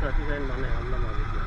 साठी जाईल म्हणे हल्ला मागितला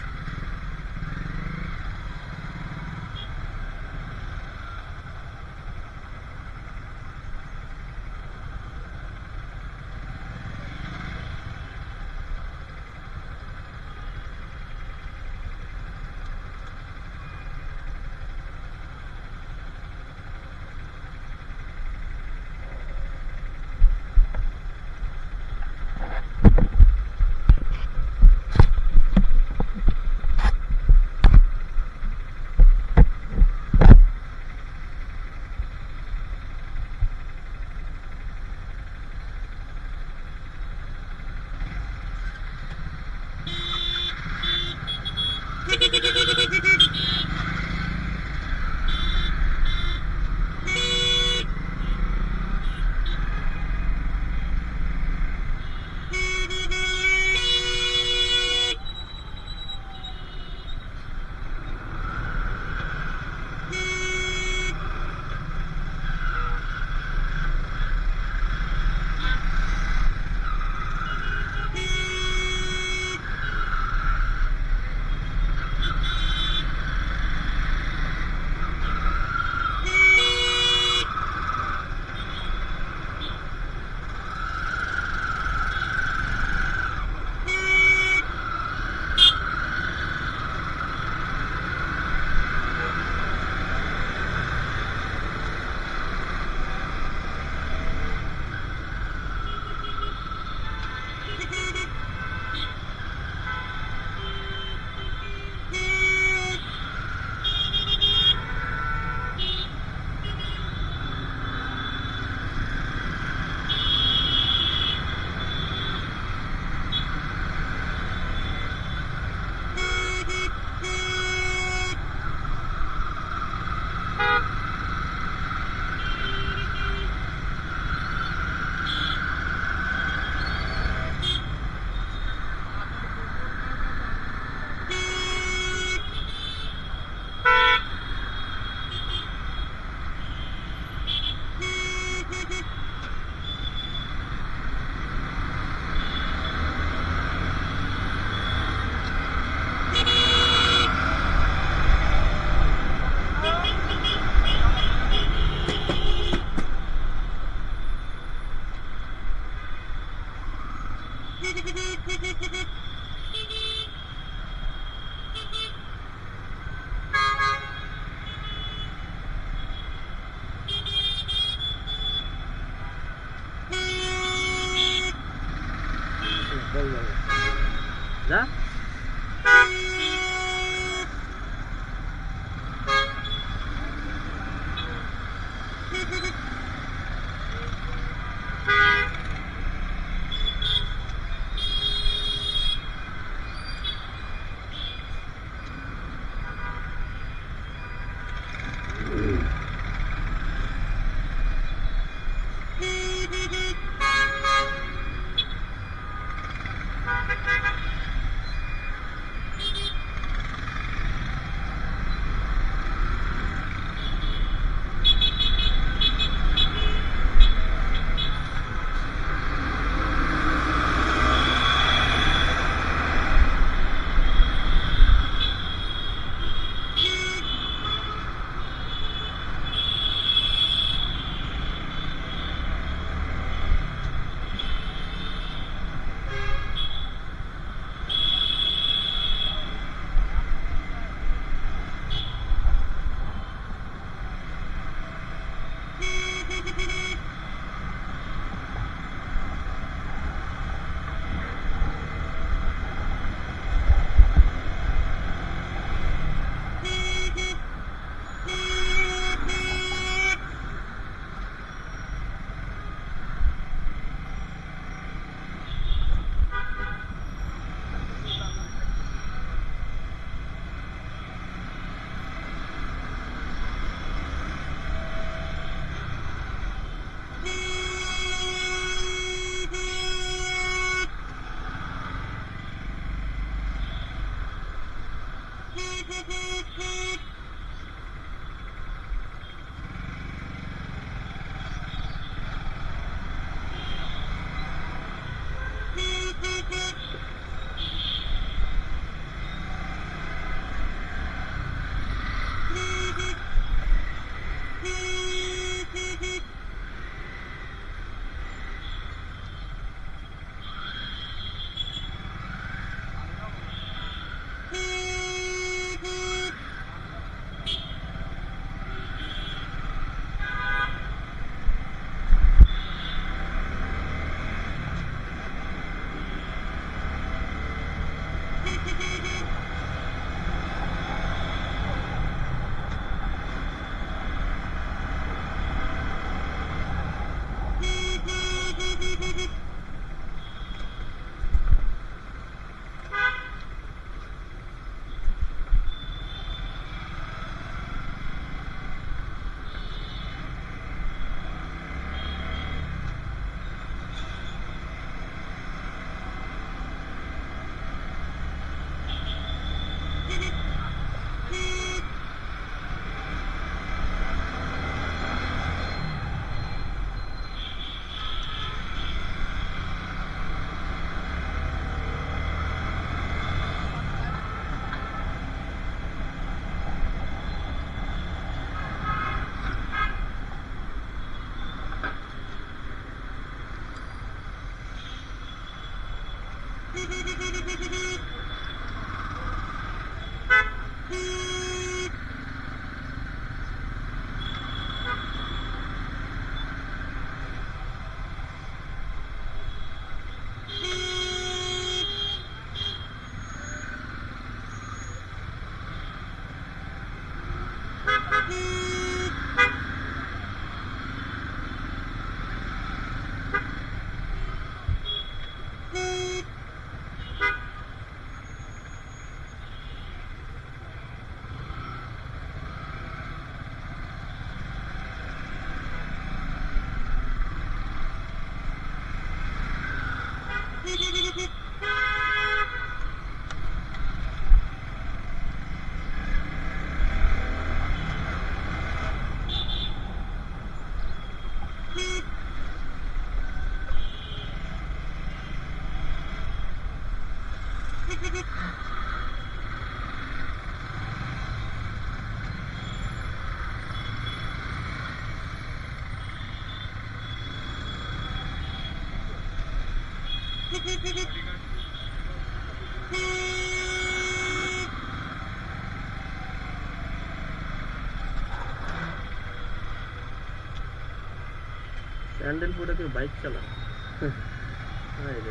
দিয়ে। স্যান্ডেল পরে কেউ বাইক চালা হায়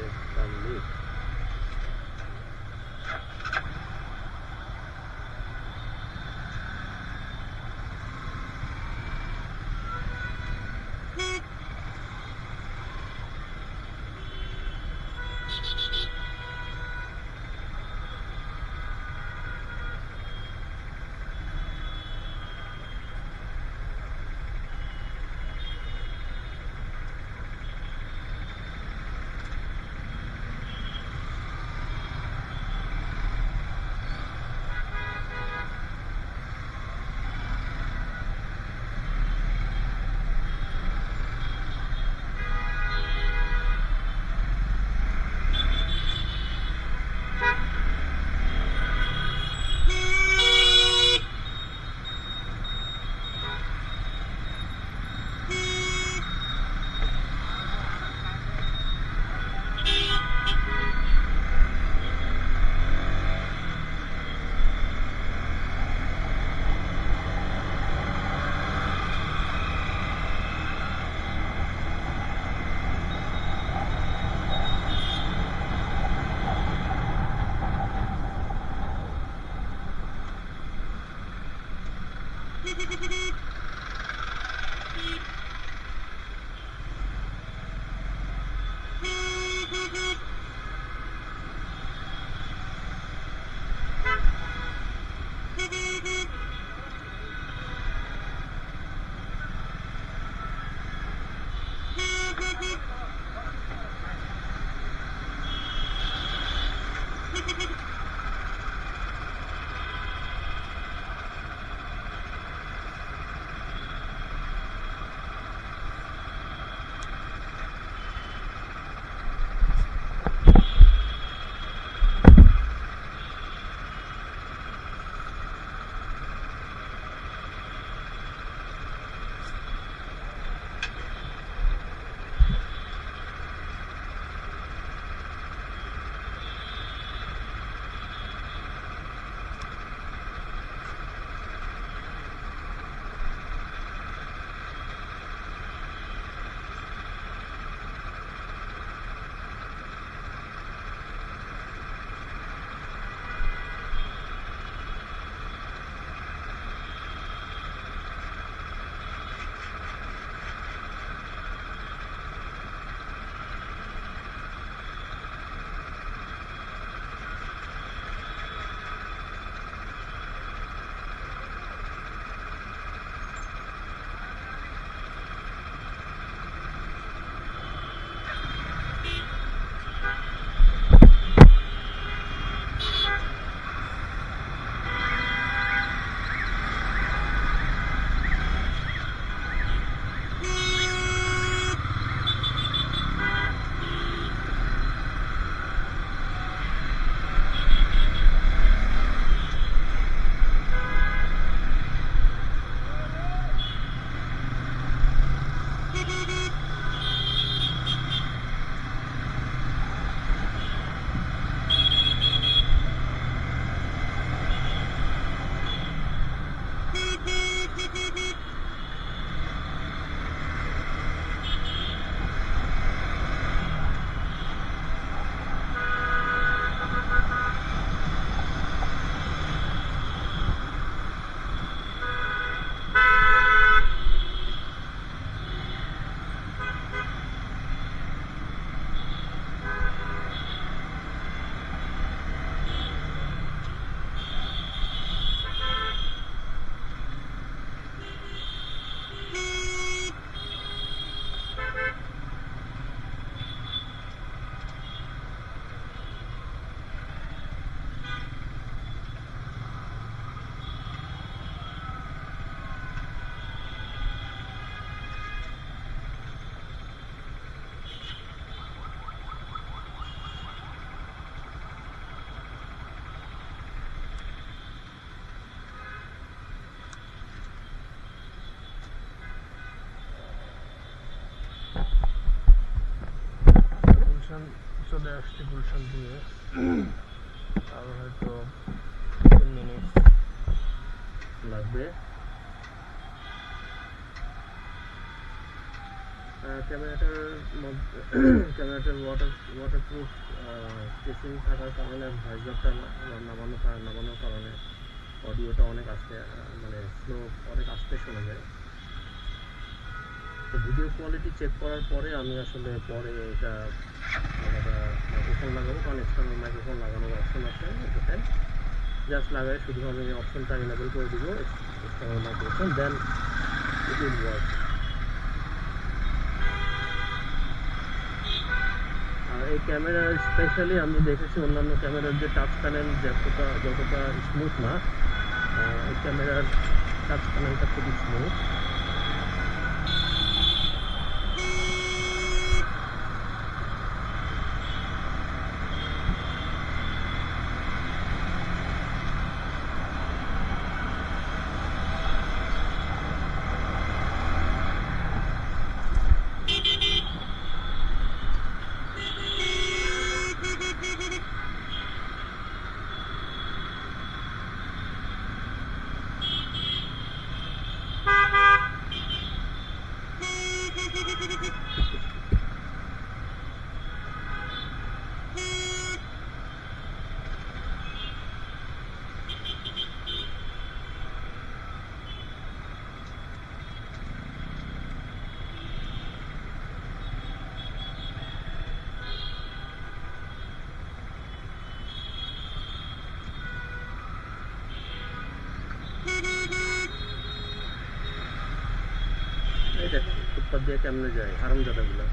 গুলশান চলে আসছি গুলশান দিয়ে। আর হয়তো লাগবে। ক্যামেরাটার মধ্যে, ক্যামেরাটার ওয়াটার ওয়াটারপ্রুফ কেসিং থাকার কারণে ভয়েসটা নামানো নামানোর কারণে অডিওটা অনেক আস্তে মানে স্লো অনেক আস্তে শোনা যায়। তো ভিডিও কোয়ালিটি চেক করার পরে আমি আসলে পরে এটা মাইক্রোফোন লাগাবো কারণ এক্সটার্নাল মাইক্রোফোন লাগানোর অপশন আছে এটাতে জাস্ট লাগাই শুধু আমি অপশনটা এনেবল করে দিব external microphone then it will work আর এই ক্যামেরা স্পেশালি আমি দেখেছি অন্যান্য ক্যামেরার যে টাচ প্যানেল যতটা যতটা স্মুথ না এই ক্যামেরার টাচ প্যানেলটা খুবই স্মুথ দিয়ে কেমনে যায়, হারামজাদাগুলো?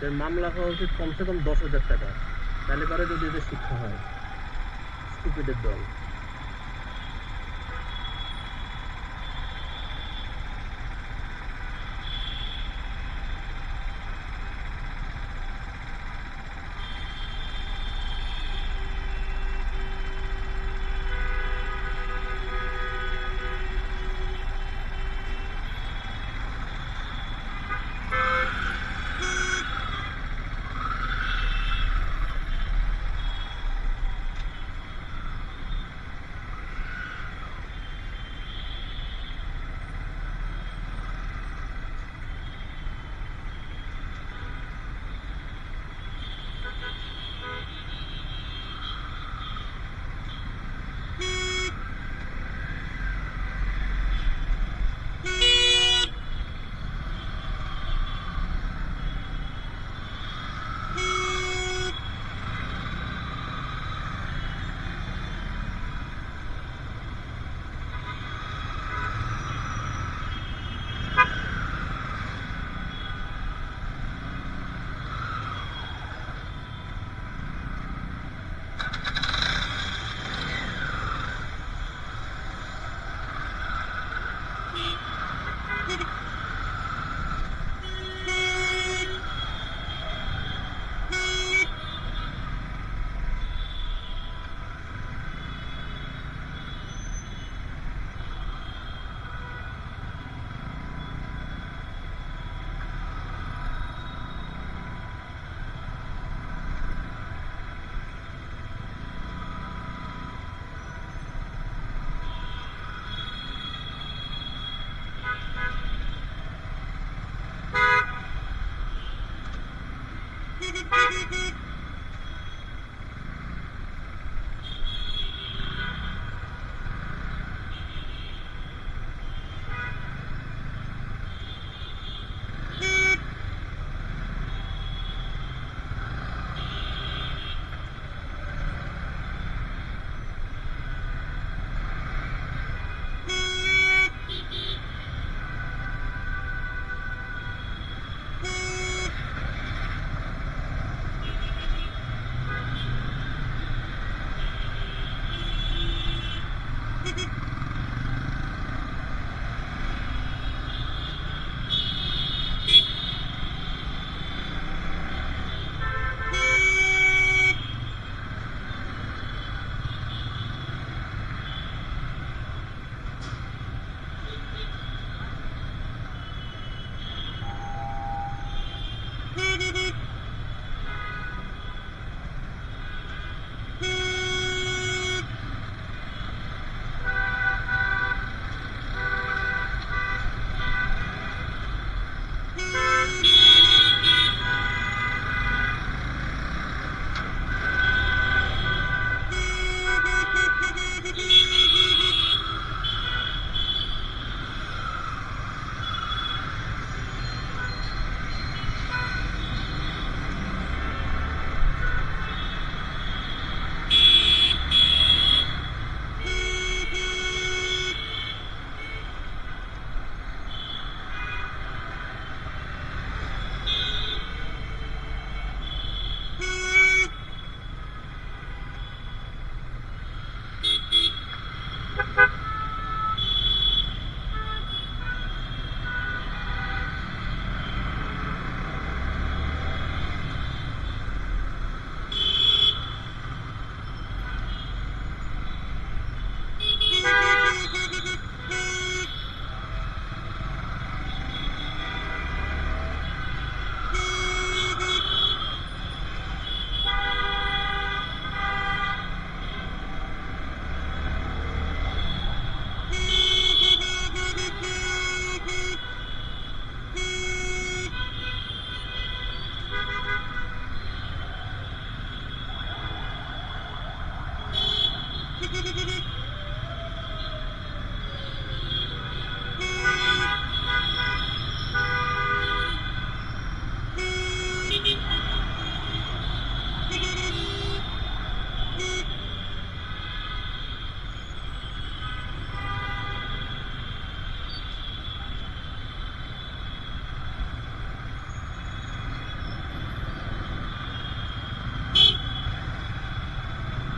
এর মামলা হওয়া উচিত কমসে কম দশ হাজার টাকা। তাহলে পরে যদি এদের শিক্ষা হয় স্টুপিডের দল।